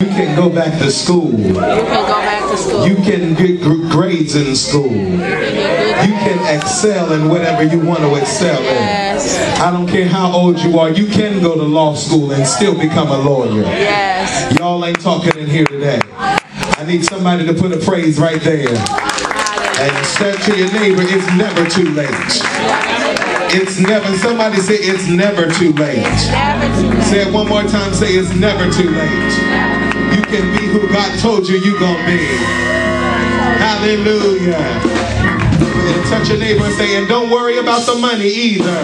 You can go back to school. You can go back to school. You can get gr- grades in school. You can excel in whatever you want to excel in. Yes. I don't care how old you are, you can go to law school and still become a lawyer. Yes. Y'all ain't talking in here today. I need somebody to put a praise right there. And say to your neighbor, it's never too late. It's never, somebody say it's never too late. Never too late. Say it one more time, say it's never too late. You can be who God told you you're gonna be. Hallelujah. And touch your neighbor and say, and don't worry about the money either.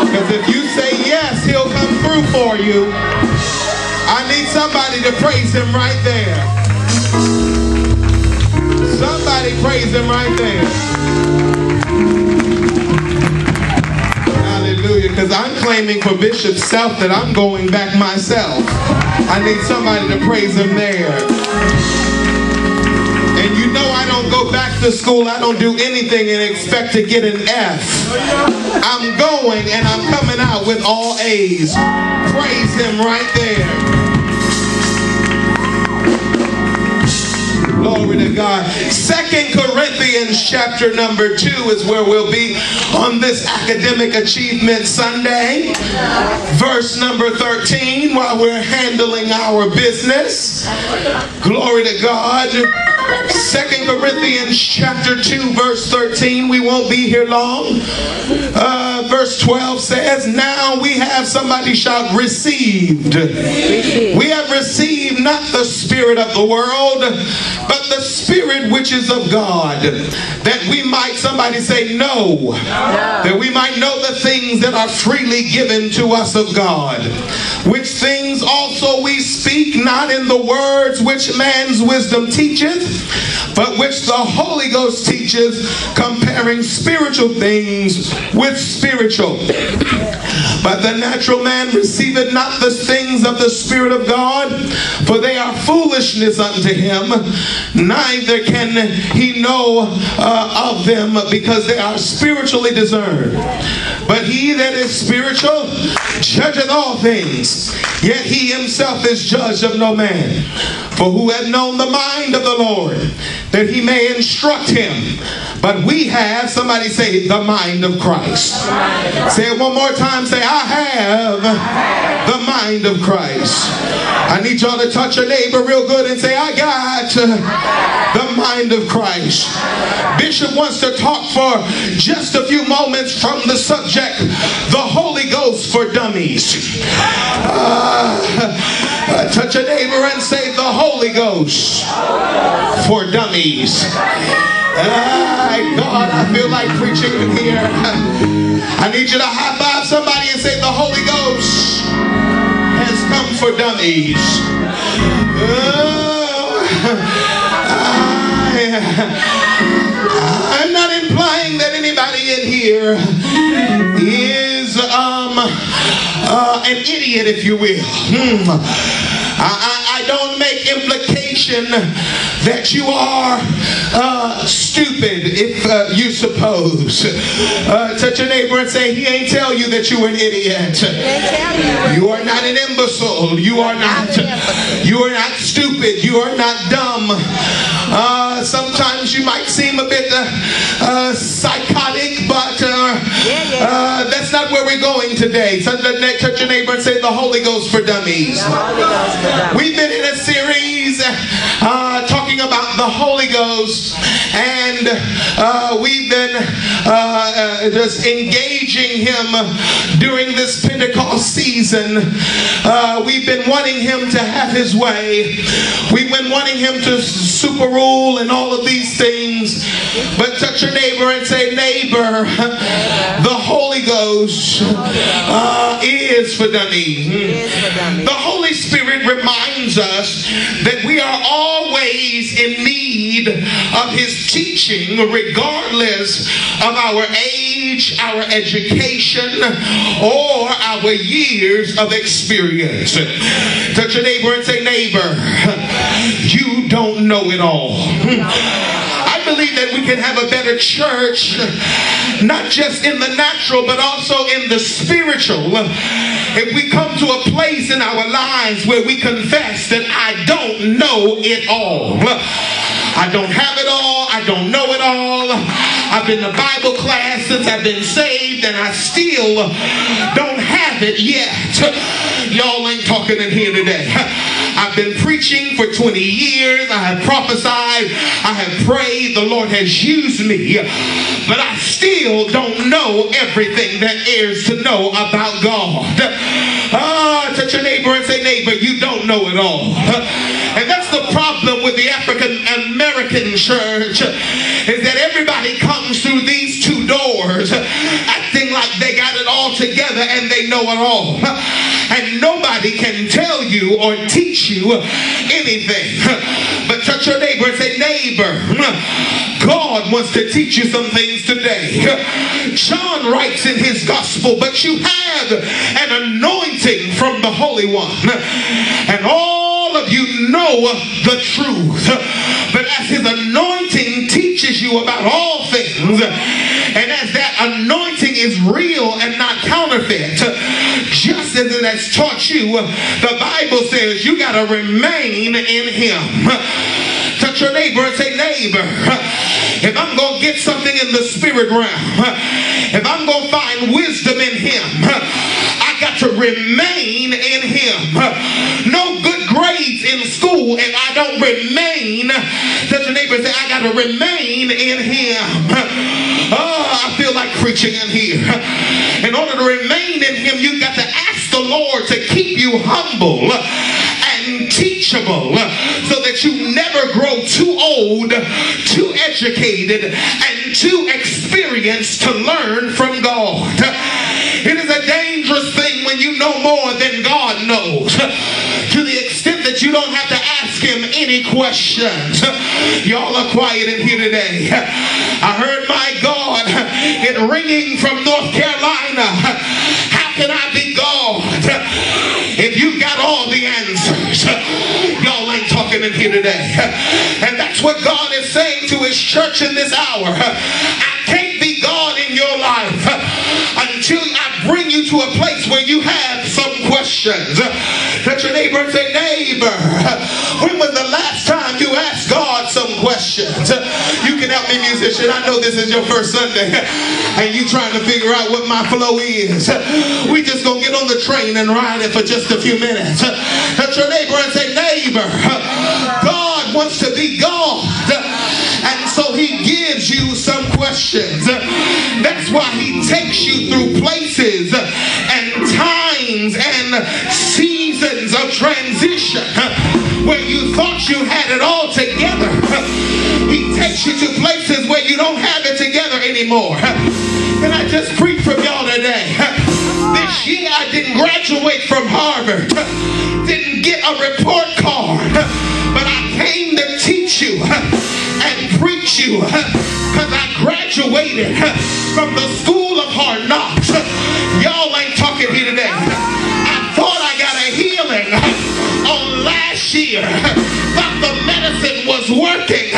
Because if you say yes, he'll come through for you. I need somebody to praise him right there. Somebody praise him right there. Hallelujah. Because I'm claiming for Bishop Self that I'm going back myself. I need somebody to praise him there. And you know I don't go back to school. I don't do anything and expect to get an F. I'm going and I'm coming out with all A's. Praise him right there. Glory to God. Second Corinthians chapter number two is where we'll be on this academic achievement Sunday. Verse number 13 while we're handling our business. Glory to God. Second Corinthians chapter 2 verse 13. We won't be here long. Uh, verse 12 says, Now we have somebody shout received. We have received not the spirit of the world, but the spirit which is of God. That we might, somebody say, know. That we might know the things that are freely given to us of God. Which things also we speak, not in the words which man's wisdom teacheth, but which the Holy Ghost teacheth, comparing spiritual things with spiritual. But the natural man receiveth not the things of the Spirit of God, for they are foolishness unto him, neither can he know uh, of them because they are spiritually discerned. But he that is spiritual judgeth all things, Thank you yet he himself is judge of no man. For who hath known the mind of the Lord, that he may instruct him? But we have, somebody say, the mind of Christ. Say it one more time. Say, I have the mind of Christ. I need y'all to touch your neighbor real good and say, I got the mind of Christ. Bishop wants to talk for just a few moments from the subject, the Holy Ghost for dummies. Uh, uh, touch a neighbor and say, the Holy Ghost for dummies. Ah, God, I feel like preaching in here. I need you to high five somebody and say, The Holy Ghost has come for dummies. Oh, I, I'm not implying that anybody in here is uh, an idiot, if you will. Hmm. I, I, I don't make implication that you are uh, stupid if uh, you suppose. Uh, touch your neighbor and say, he ain't tell you that you were an idiot. You are not an imbecile. You are not. You are not stupid. You are not dumb. Uh, sometimes you might seem a bit going today. Touch your neighbor and say, the Holy Ghost for dummies. We've been in a series just engaging Him during this Pentecost season. Uh, we've been wanting Him to have His way. We've been wanting Him to super rule and all of these things. But touch your neighbor and say, neighbor, the Holy Ghost uh, is for dummies. The Holy Spirit reminds us that we are always in need of His teaching, regardless of our age, our education, or our years of experience. Touch your neighbor and say, neighbor, you don't know it all. I believe that we can have a better church, not just in the natural, but also in the spiritual. If we come to a place in our lives where we confess that I don't know it all. I don't have it all. I don't know it all. I've been to Bible class since I've been saved and I still don't have it yet. Y'all ain't talking in here today. I've been preaching for 20 years. I have prophesied. I have prayed. The Lord has used me. But I still don't know everything that is to know about God. Ah, touch your neighbor and say, neighbor, you don't know it all. And that's the problem with the African American church is that everybody comes through these two doors acting like they got it all together and they know it all. And nobody can tell you or teach you anything. But touch your neighbor and say, neighbor, God wants to teach you some things today. John writes in his gospel, but you have an anointing from the Holy One. And all of you know the truth. But as his anointing teaches you about all things, and as that anointing is real and not counterfeit, just as it has taught you, the Bible says you got to remain in him. Touch your neighbor and say, neighbor, if I'm going to get something in the spirit realm, if I'm going to find wisdom in him, I got to remain in him. No grades in school and I don't remain. Touch your neighbor say, I got to remain in him. Oh, I feel like preaching in here. In order to remain in him, you've got to ask the Lord to keep you humble and teachable so that you never grow too old, too educated, and too experienced to learn from God. It is a dangerous thing when you know more than God knows don't have to ask him any questions. Y'all are quiet in here today. I heard my God it ringing from North Carolina. How can I be God if you got all the answers? Y'all ain't talking in here today. And that's what God is saying to his church in this hour. I can't be God in your life until I bring you to a place where you have some questions. Your neighbor and say, neighbor, when was the last time you asked God some questions? You can help me, musician. I know this is your first Sunday and you trying to figure out what my flow is. We just gonna get on the train and ride it for just a few minutes. Touch your neighbor and say, neighbor, God wants to be God. And so he gives you some questions. That's why he takes you through places and times and seasons of transition where you thought you had it all together. He takes you to places where you don't have it together anymore. Can I just preach from y'all today? This year I didn't graduate from Harvard, didn't get a report card, but I came to teach you and preach you because I graduated from the school of hard knocks. Y'all ain't talking here today. But the medicine was working,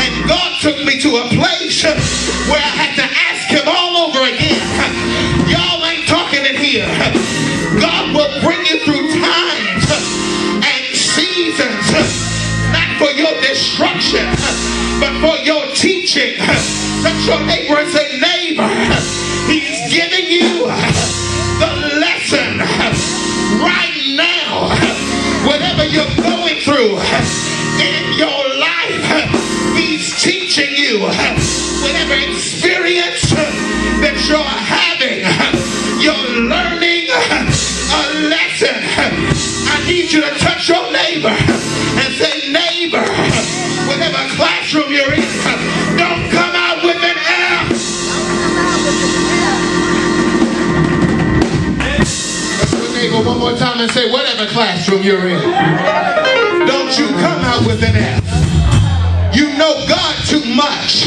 and God took me to a place where I had to ask Him all over again. Y'all ain't talking in here. God will bring you through times and seasons, not for your destruction, but for your teaching. Touch your neighbor, Whatever experience that you're having, you're learning a lesson. I need you to touch your neighbor and say, neighbor, whatever classroom you're in, don't come out with an. Touch your neighbor one more time and say, whatever classroom you're in, don't you come out with an F. much.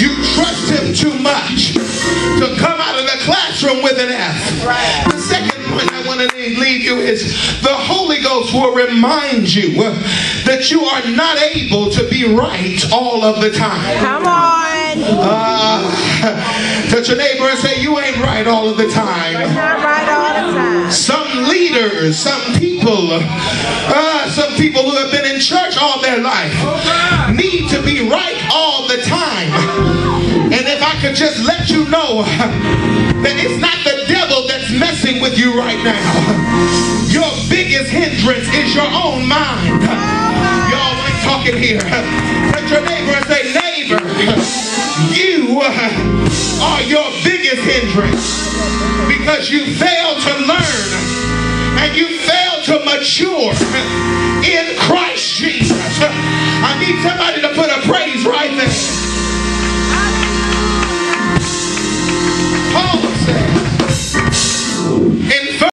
You trust Him too much to come out of the classroom with an F. The second point I want to leave you is the Holy Ghost will remind you that you are not able to be right all of the time. Come on. Uh, touch your neighbor and say, You ain't right all of the time. Not right all the time. Some leaders, some people, uh, some people who have been in church all their life need to be right all the time. Just let you know that it's not the devil that's messing with you right now. Your biggest hindrance is your own mind. Y'all ain't talking here. Touch your neighbor and say, neighbor, you are your biggest hindrance because you fail to learn and you fail to mature in Christ Jesus. I need somebody to